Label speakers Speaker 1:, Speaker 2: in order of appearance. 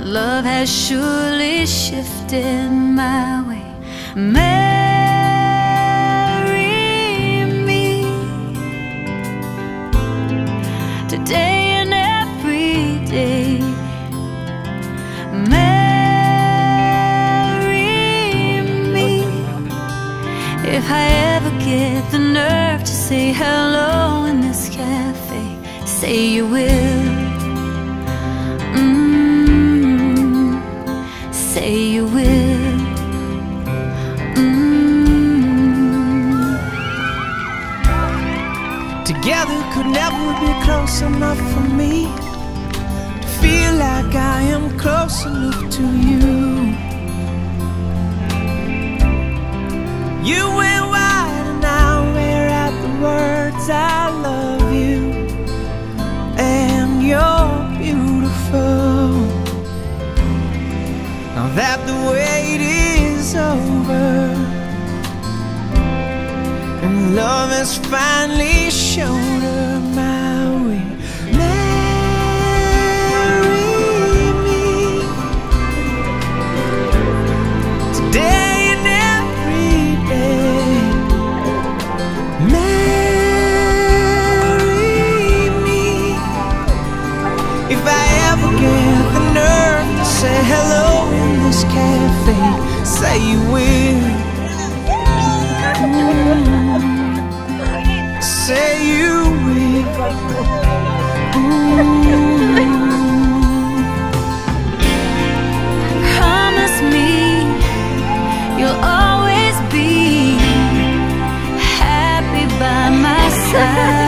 Speaker 1: Love has surely shifted my way. Marry me today and every day. Marry me if I ever get the nerve to say hello in this cafe. Say you will.
Speaker 2: Together could never be close enough for me to feel like I am close enough to you. You went wide and I wear out the words I love you, and you're beautiful. Now that the Love has finally shown her my way. Marry me today and every day. Marry me if I ever get the nerve to say hello in this cafe. Say you will. You will.
Speaker 1: Promise me you'll always be happy by my side.